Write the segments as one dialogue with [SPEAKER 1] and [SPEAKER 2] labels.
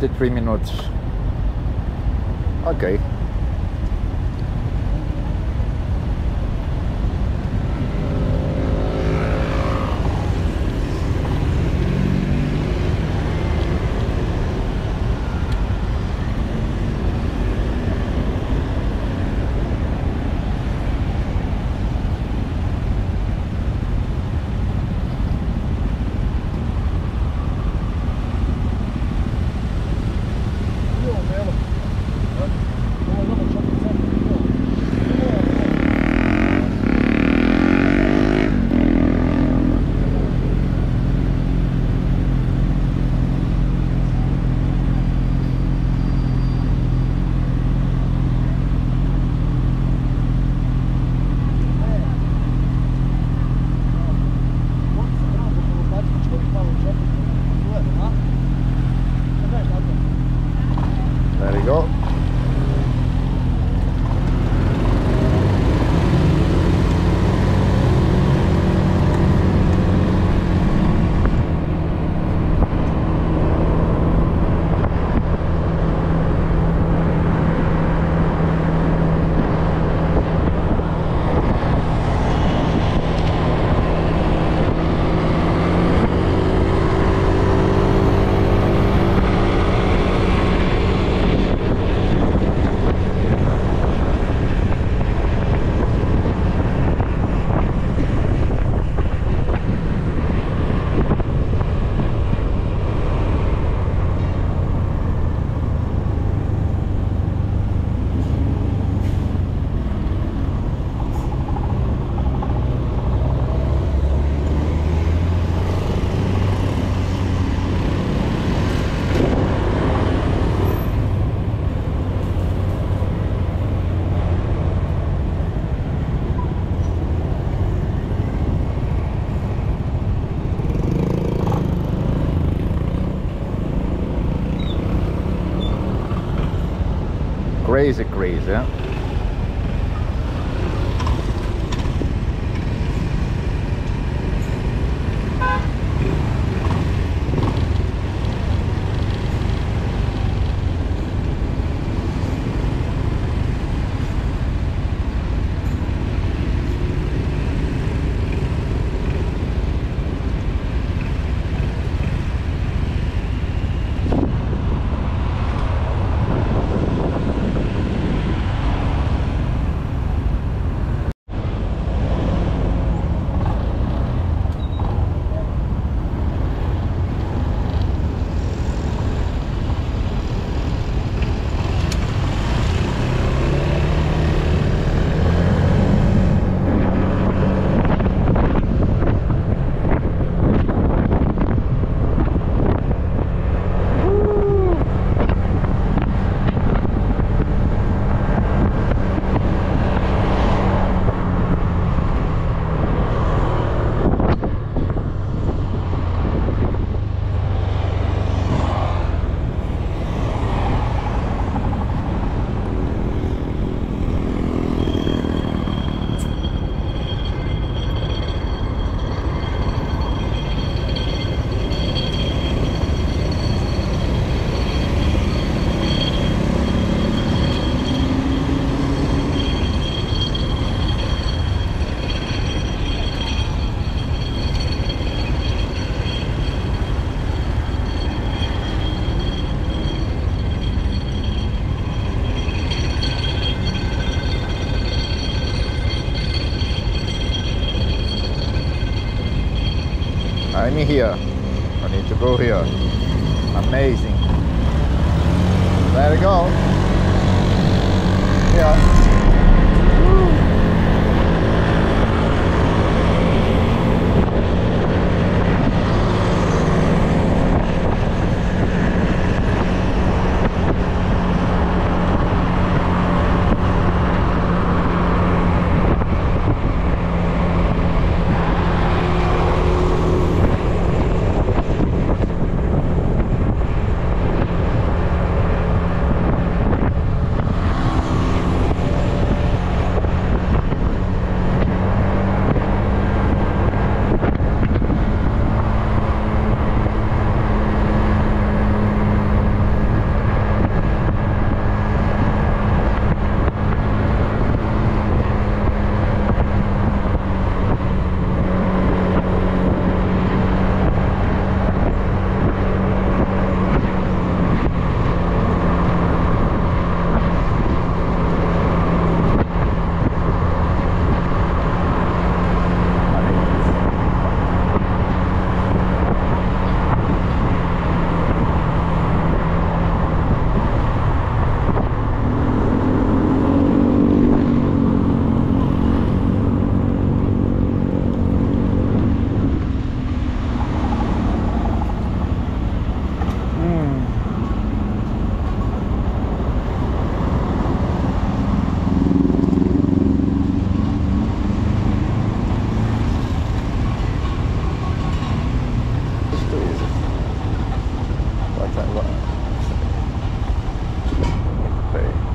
[SPEAKER 1] 23 minutos. Ok. You I'm here. I need to go here. Amazing. There we go. Yeah. day.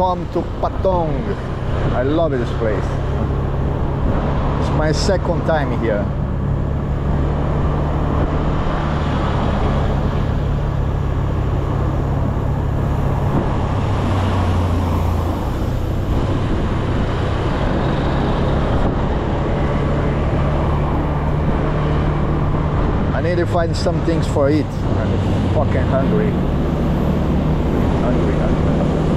[SPEAKER 1] Welcome to Patong. I love this place. It's my second time here. I need to find some things for eat. I'm fucking hungry. Hungry, hungry.